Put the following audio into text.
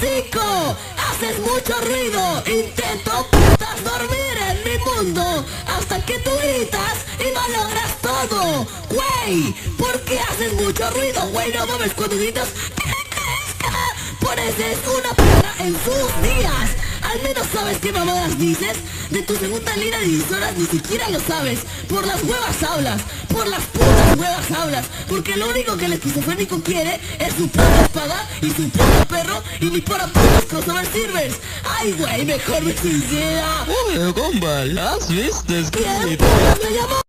¡Chico! ¡Haces mucho ruido! Intento putas dormir en mi mundo hasta que tú gritas y malogras todo. Güey, ¿por qué haces mucho ruido? Güey, no mames cuando gritas. Pareces una p en sus días. Al menos sabes qué mamadas dices. De tu segunda línea de emisoras ni siquiera lo sabes. Por las huevas hablas. Por las putas huevas hablas. Porque lo único que el esquizofrénico quiere es su puta espada y su puto perro y ni para putos crossover sirves. Ay, güey, mejor me suicida. Oye, compa, ¿las viste? ¿Quién me llamó?